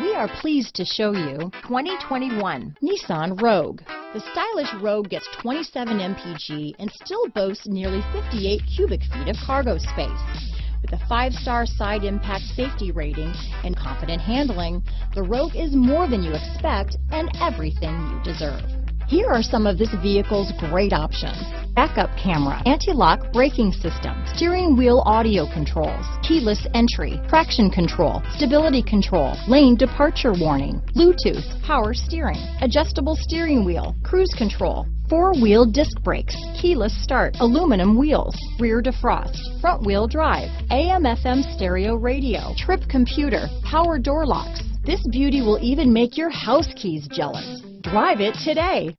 We are pleased to show you 2021 Nissan Rogue. The stylish Rogue gets 27 mpg and still boasts nearly 58 cubic feet of cargo space. With a five-star side impact safety rating and confident handling, the Rogue is more than you expect and everything you deserve. Here are some of this vehicle's great options. Backup camera, anti-lock braking system, steering wheel audio controls, keyless entry, traction control, stability control, lane departure warning, Bluetooth, power steering, adjustable steering wheel, cruise control, four-wheel disc brakes, keyless start, aluminum wheels, rear defrost, front wheel drive, AM FM stereo radio, trip computer, power door locks. This beauty will even make your house keys jealous. Drive it today.